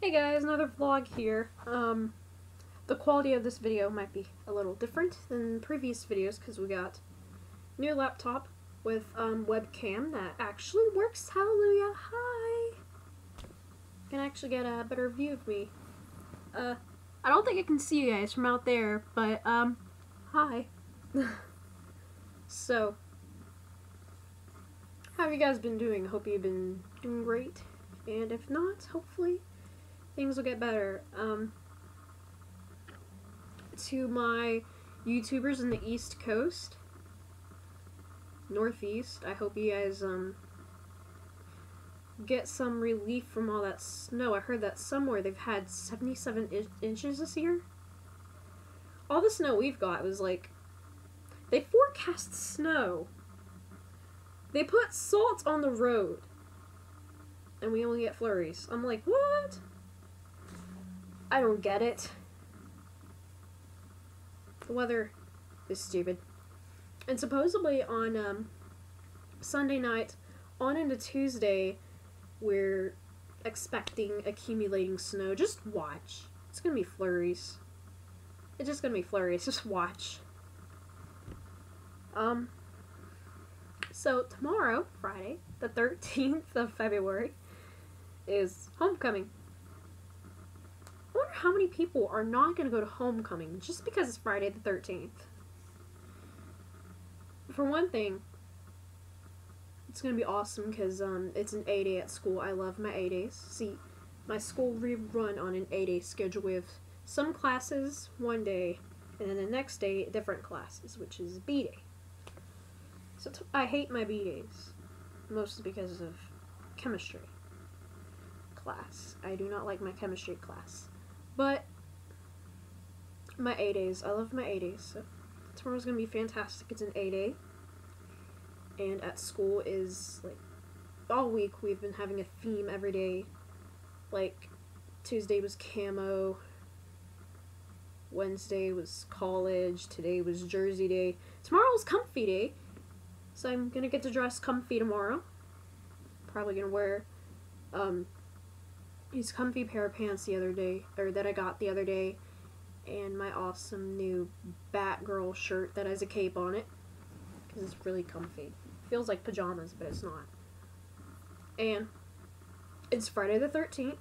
Hey guys, another vlog here. Um, the quality of this video might be a little different than previous videos because we got new laptop with um, webcam that actually works. Hallelujah! Hi. Can actually get a better view of me. Uh, I don't think I can see you guys from out there, but um, hi. so, how have you guys been doing? Hope you've been doing great. And if not, hopefully things will get better. Um, to my YouTubers in the East Coast, Northeast, I hope you guys um, get some relief from all that snow. I heard that somewhere they've had 77 in- inches this year. All the snow we've got was like, they forecast snow. They put salt on the road. And we only get flurries. I'm like, what? I don't get it. The weather is stupid. And supposedly on um, Sunday night, on into Tuesday, we're expecting accumulating snow. Just watch. It's gonna be flurries. It's just gonna be flurries. Just watch. Um. So tomorrow, Friday, the 13th of February, is homecoming. How many people are not going to go to homecoming just because it's Friday the 13th. For one thing, it's going to be awesome because um, it's an A day at school. I love my A days. See, my school rerun on an A day schedule with some classes one day, and then the next day, different classes, which is B day. So I hate my B days, mostly because of chemistry class. I do not like my chemistry class. But my A days, I love my A days. So tomorrow's gonna be fantastic. It's an A day, and at school is like all week we've been having a theme every day. Like Tuesday was camo. Wednesday was college. Today was Jersey Day. Tomorrow's comfy day. So I'm gonna get to dress comfy tomorrow. Probably gonna wear um, these comfy pair of pants the other day, or that I got the other day, and my awesome new Batgirl shirt that has a cape on it, because it's really comfy. Feels like pajamas, but it's not. And it's Friday the 13th.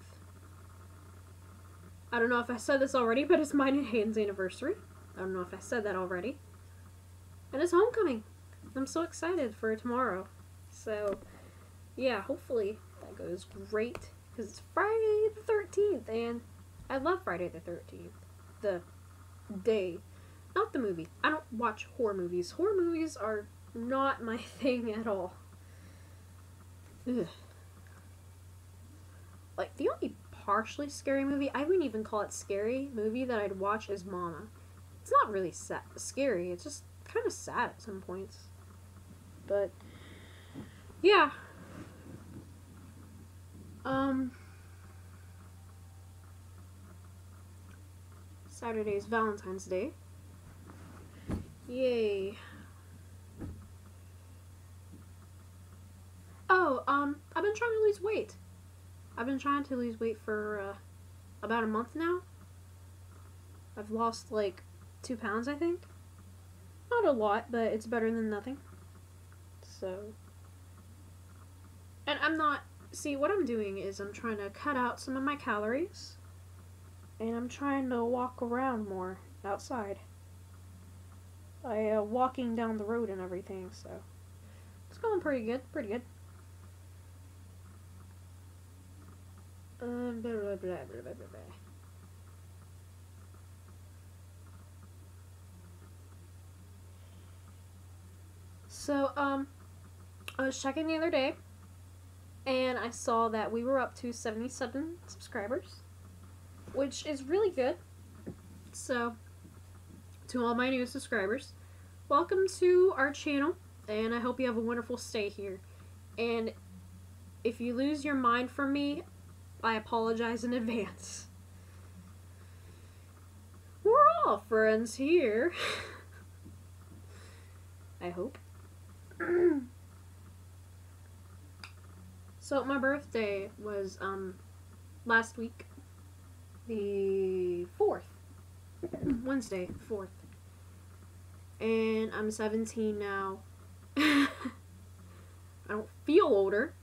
I don't know if I said this already, but it's mine and Hayden's anniversary. I don't know if I said that already. And it's homecoming. I'm so excited for tomorrow. So, yeah, hopefully that goes great because it's Friday the 13th, and I love Friday the 13th. The day, not the movie. I don't watch horror movies. Horror movies are not my thing at all. Ugh. Like, the only partially scary movie, I wouldn't even call it scary, movie that I'd watch is Mama. It's not really sa- scary, it's just kind of sad at some points. But, yeah, um, is Valentine's Day. Yay. Oh, um, I've been trying to lose weight. I've been trying to lose weight for uh, about a month now. I've lost like two pounds, I think. Not a lot, but it's better than nothing. So, and I'm not see what I'm doing is I'm trying to cut out some of my calories and I'm trying to walk around more outside. I uh, walking down the road and everything, so it's going pretty good, pretty good. Um, blah, blah, blah, blah, blah, blah. So, um, I was checking the other day and I saw that we were up to 77 subscribers, which is really good. So, to all my new subscribers, welcome to our channel, and I hope you have a wonderful stay here. And if you lose your mind from me, I apologize in advance. We're all friends here. I hope. So my birthday was um last week, the 4th. Wednesday, 4th. And I'm 17 now. I don't feel older.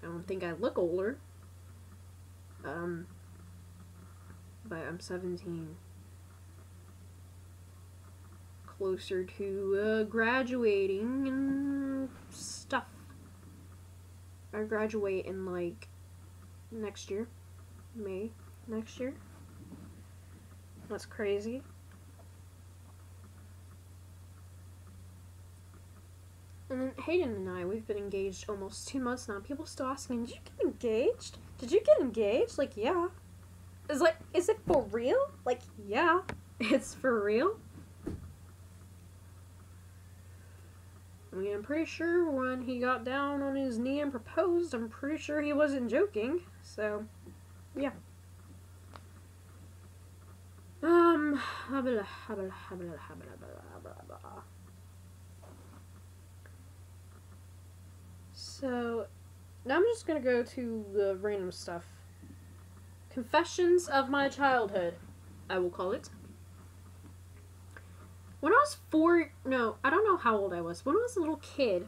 I don't think I look older. Um, but I'm 17. Closer to uh, graduating and stuff. I graduate in like next year. May next year. That's crazy. And then Hayden and I, we've been engaged almost two months now. People still asking, "Did you get engaged? Did you get engaged?" Like, yeah. Is like, is it for real? Like, yeah, it's for real. I mean, I'm pretty sure when he got down on his knee and proposed, I'm pretty sure he wasn't joking. So, yeah. Um. So, now I'm just gonna go to the random stuff. Confessions of my childhood, I will call it. When I was four, no, I don't know how old I was. When I was a little kid,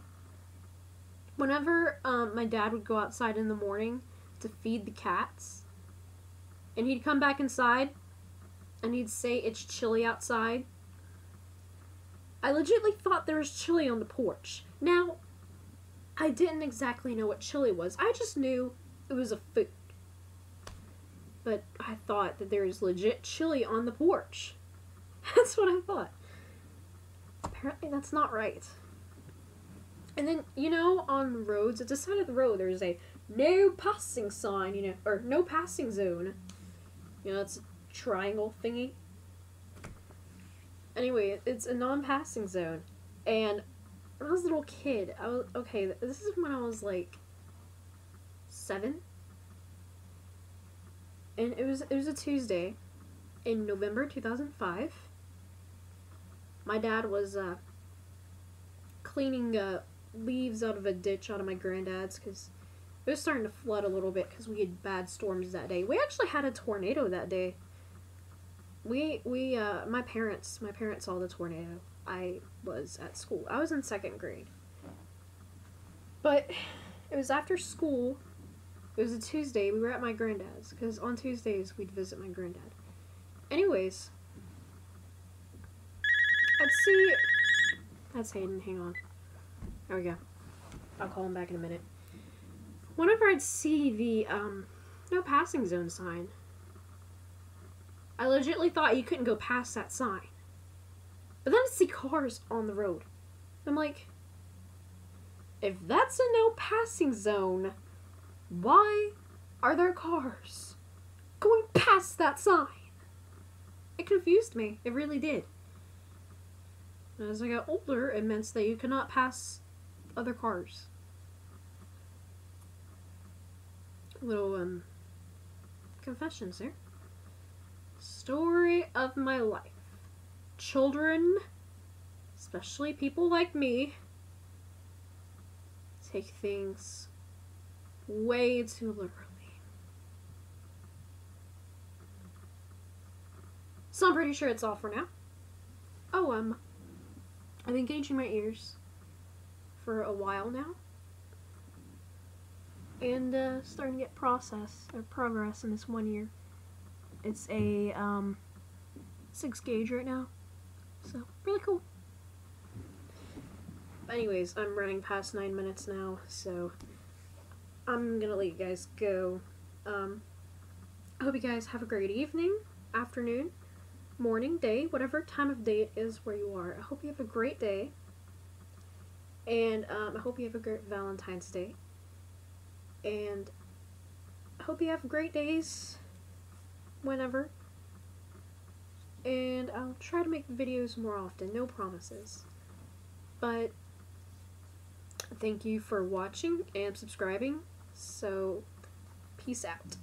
whenever um, my dad would go outside in the morning to feed the cats, and he'd come back inside, and he'd say, It's chilly outside. I legitimately thought there was chili on the porch. Now, I didn't exactly know what chili was. I just knew it was a food. But I thought that there was legit chili on the porch. That's what I thought. Apparently, that's not right. And then, you know, on roads, at the side of the road, there's a no passing sign, you know, or no passing zone. You know, it's a triangle thingy. Anyway, it's a non passing zone. And when I was a little kid, I was okay. This is when I was like seven, and it was it was a Tuesday in November two thousand five. My dad was uh, cleaning uh, leaves out of a ditch out of my granddad's because it was starting to flood a little bit because we had bad storms that day. We actually had a tornado that day. We we uh, my parents my parents saw the tornado. I was at school. I was in second grade. But it was after school. It was a Tuesday. We were at my granddad's because on Tuesdays we'd visit my granddad. Anyways, I'd see. That's Hayden. Hang on. There we go. I'll call him back in a minute. Whenever I'd see the um, no passing zone sign, I legitimately thought you couldn't go past that sign. But then I see cars on the road. I'm like, if that's a no passing zone, why are there cars going past that sign? It confused me. It really did. As I got older, it meant that you cannot pass other cars. Little um confessions there. Story of my life children, especially people like me, take things way too literally. So I'm pretty sure it's all for now. Oh, um, I'm engaging my ears for a while now. And uh, starting to get process or progress in this one year. It's a um, six gauge right now. So, really cool. Anyways, I'm running past nine minutes now, so I'm gonna let you guys go. Um, I hope you guys have a great evening, afternoon, morning, day, whatever time of day it is where you are. I hope you have a great day. And um, I hope you have a great Valentine's Day. And I hope you have great days whenever and I'll try to make videos more often, no promises. But thank you for watching and subscribing, so peace out.